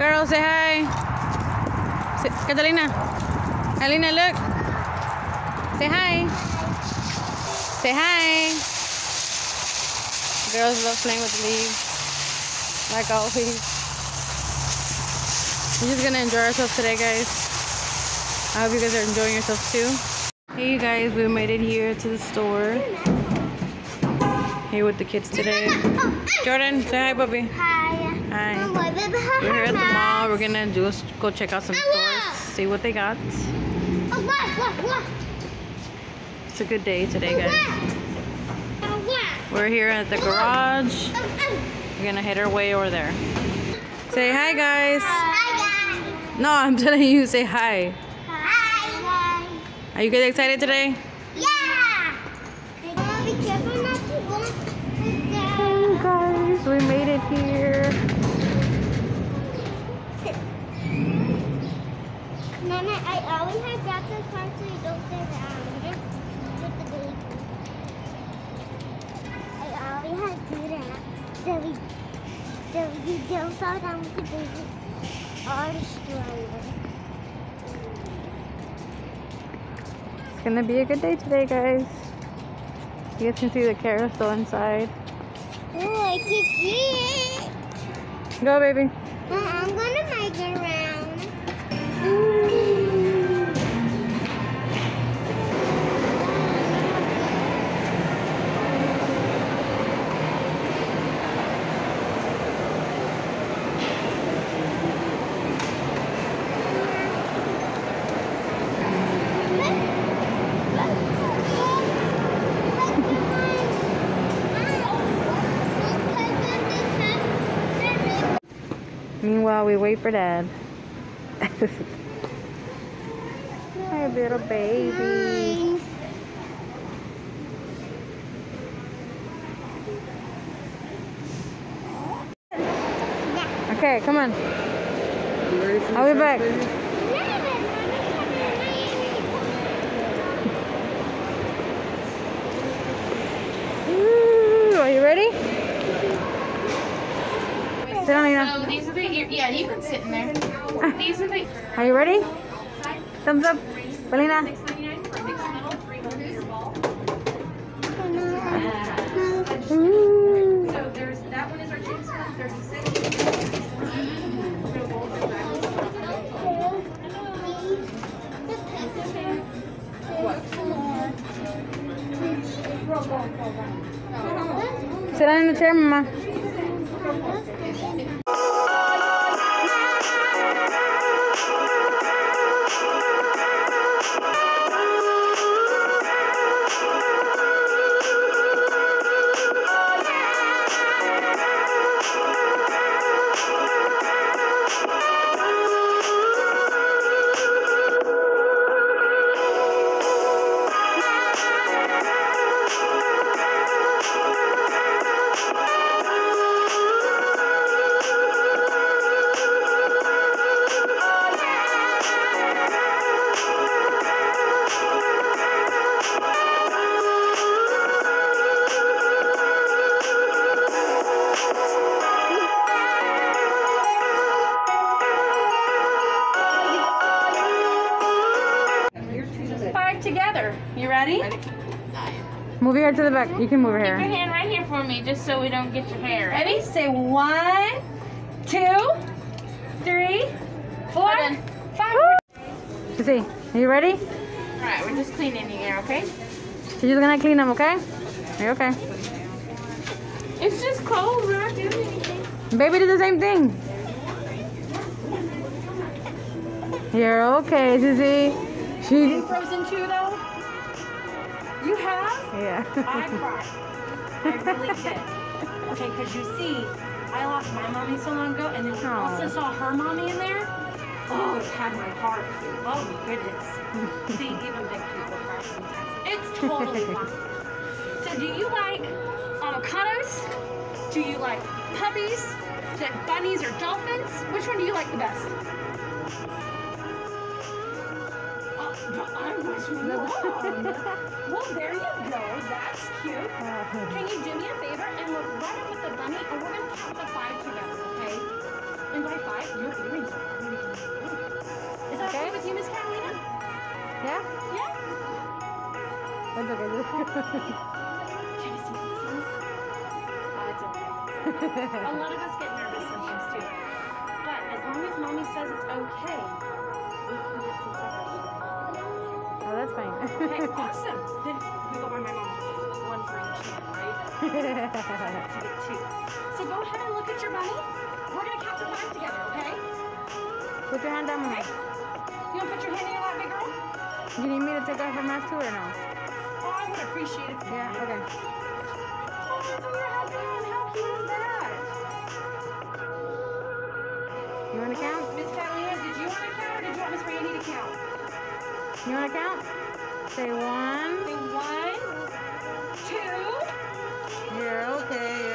Girl, say hi. Say, Catalina. Catalina, look. Say hi. Say hi. Girls love playing with leaves. Like always. We're just gonna enjoy ourselves today, guys. I hope you guys are enjoying yourselves too. Hey, you guys, we made it here to the store. Here with the kids today. Jordan, say hi, puppy. Hi. Hi. We're here at the. We're gonna do a, go check out some ah, stores, see what they got. Oh? It's a good day today, oh, guys. Oh. We're here at the garage. Oh, oh. We're gonna head our way over there. Say hi, guys. Hi, guys. No, I'm telling you, say hi. Hi. Are you guys excited today? Yeah. Be careful not to go. Hey, guys, we made it here. Mama, I always have got the car so you don't get down with the baby. I always have to do that so we, so you don't fall down with the baby or it. It's gonna be a good day today, guys. You guys can see the carousel inside. Oh, I can see it. Go, baby. Well, I'm gonna make it around. Meanwhile, we wait for Dad. Hi, little baby. Okay, come on. I'll be back. Ooh, are you ready? Lena. So these are the ear- yeah, you can sit in there. These are the Are you ready? Thumbs up. Belina. So there's that one is our chicken one, 36. Sit down in the chair, Mama. Together. You ready? Move your hair to the back. You can move your hair. Keep your hand right here for me, just so we don't get your hair. Ready? Say one, two, three, four, five. See, are you ready? All right, we're just cleaning the air, okay? You're just gonna clean them, okay? Are you okay? It's just clothes. We're not doing anything. Baby did the same thing. You're okay, Sissy. She. Frozen 2 though? You have? Yeah. I cried. I really did. Okay, because you see, I lost my mommy so long ago, and then you Aw. also saw her mommy in there. Oh, it had my heart. Oh, my goodness. see, even big people cry sometimes. It's totally fine. So, do you like avocados? Do you like puppies? Do you like bunnies or dolphins? Which one do you like the best? I was wrong. well, there you go. That's cute. Can you do me a favor and look right up at the bunny, and we're gonna count to five together, okay? And by five, your earrings are gonna. Is that okay, Okay. with you, Miss Catalina? Yeah? Yeah. That's okay. Do you have a secret son? Oh, it's okay. A lot of us get nervous sometimes too. But as long as mommy says it's okay, Okay, awesome. Then we go by my rules. One for each hand, right? Get two. So go ahead and look at your bunny. We're gonna count to five together, okay? Put your hand down, Okay. You wanna put your hand in your lap, big girl? You need me to take off your mask too or no? Oh, I would appreciate it. you Yeah, did. okay. Oh, it's on your headband. How cute is that? You want to count? Miss Catalina, did you want to count or did you want Miss Randy to count? You want to count? Say one. Say one, two. You're okay.